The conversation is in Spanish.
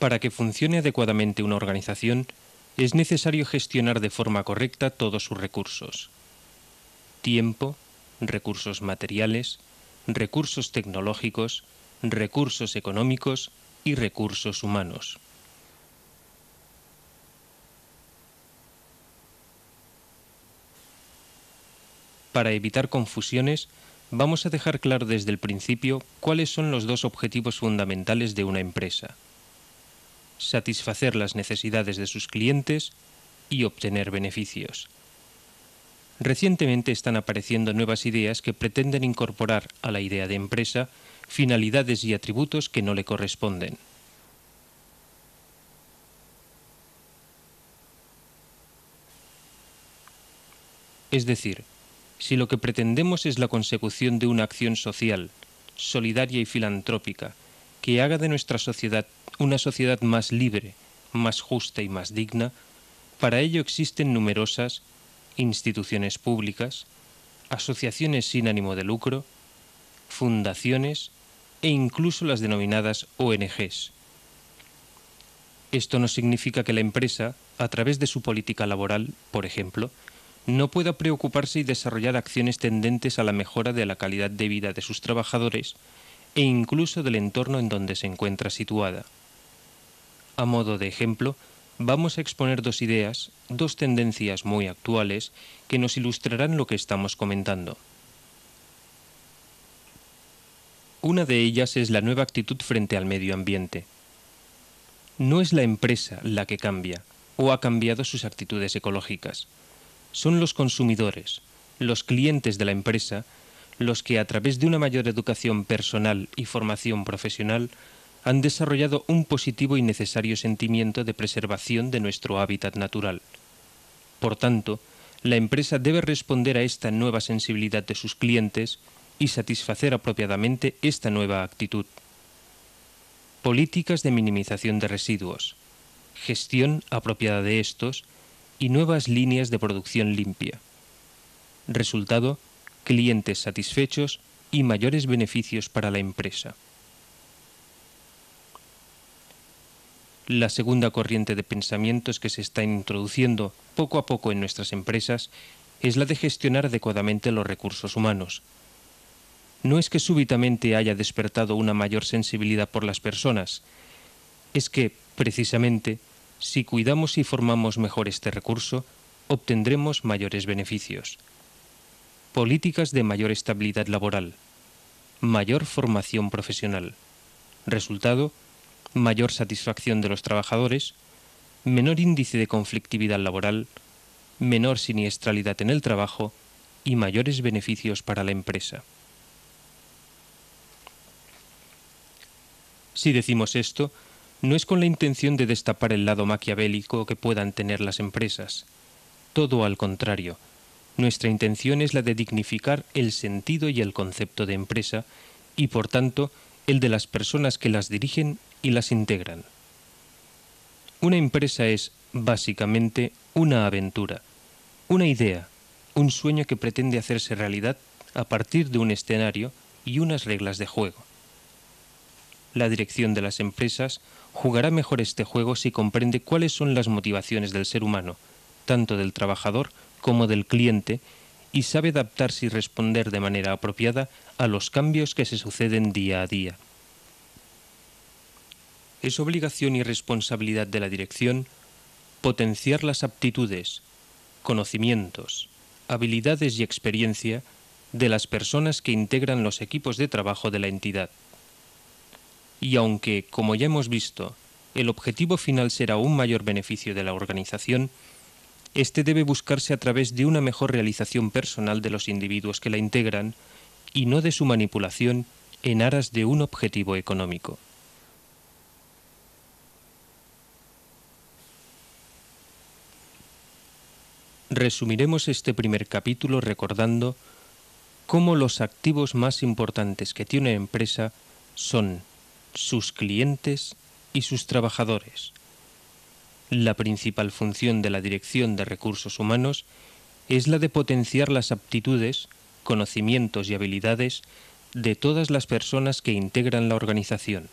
Para que funcione adecuadamente una organización, es necesario gestionar de forma correcta todos sus recursos. Tiempo, recursos materiales, recursos tecnológicos, recursos económicos y recursos humanos. Para evitar confusiones, vamos a dejar claro desde el principio cuáles son los dos objetivos fundamentales de una empresa. Satisfacer las necesidades de sus clientes y obtener beneficios. Recientemente están apareciendo nuevas ideas que pretenden incorporar a la idea de empresa finalidades y atributos que no le corresponden. Es decir, si lo que pretendemos es la consecución de una acción social, solidaria y filantrópica, que haga de nuestra sociedad una sociedad más libre, más justa y más digna, para ello existen numerosas instituciones públicas, asociaciones sin ánimo de lucro, fundaciones e incluso las denominadas ONGs. Esto no significa que la empresa, a través de su política laboral, por ejemplo, no pueda preocuparse y desarrollar acciones tendentes a la mejora de la calidad de vida de sus trabajadores e incluso del entorno en donde se encuentra situada. A modo de ejemplo, vamos a exponer dos ideas, dos tendencias muy actuales que nos ilustrarán lo que estamos comentando. Una de ellas es la nueva actitud frente al medio ambiente. No es la empresa la que cambia o ha cambiado sus actitudes ecológicas son los consumidores, los clientes de la empresa, los que a través de una mayor educación personal y formación profesional han desarrollado un positivo y necesario sentimiento de preservación de nuestro hábitat natural. Por tanto, la empresa debe responder a esta nueva sensibilidad de sus clientes y satisfacer apropiadamente esta nueva actitud. Políticas de minimización de residuos, gestión apropiada de estos y nuevas líneas de producción limpia. Resultado, clientes satisfechos y mayores beneficios para la empresa. La segunda corriente de pensamientos que se está introduciendo poco a poco en nuestras empresas es la de gestionar adecuadamente los recursos humanos. No es que súbitamente haya despertado una mayor sensibilidad por las personas, es que, precisamente, si cuidamos y formamos mejor este recurso, obtendremos mayores beneficios. Políticas de mayor estabilidad laboral. Mayor formación profesional. Resultado, mayor satisfacción de los trabajadores, menor índice de conflictividad laboral, menor siniestralidad en el trabajo y mayores beneficios para la empresa. Si decimos esto, no es con la intención de destapar el lado maquiavélico que puedan tener las empresas. Todo al contrario. Nuestra intención es la de dignificar el sentido y el concepto de empresa y, por tanto, el de las personas que las dirigen y las integran. Una empresa es, básicamente, una aventura, una idea, un sueño que pretende hacerse realidad a partir de un escenario y unas reglas de juego. La dirección de las empresas jugará mejor este juego si comprende cuáles son las motivaciones del ser humano, tanto del trabajador como del cliente, y sabe adaptarse y responder de manera apropiada a los cambios que se suceden día a día. Es obligación y responsabilidad de la dirección potenciar las aptitudes, conocimientos, habilidades y experiencia de las personas que integran los equipos de trabajo de la entidad y aunque, como ya hemos visto, el objetivo final será un mayor beneficio de la organización, este debe buscarse a través de una mejor realización personal de los individuos que la integran y no de su manipulación en aras de un objetivo económico. Resumiremos este primer capítulo recordando cómo los activos más importantes que tiene una empresa son sus clientes y sus trabajadores. La principal función de la Dirección de Recursos Humanos es la de potenciar las aptitudes, conocimientos y habilidades de todas las personas que integran la organización.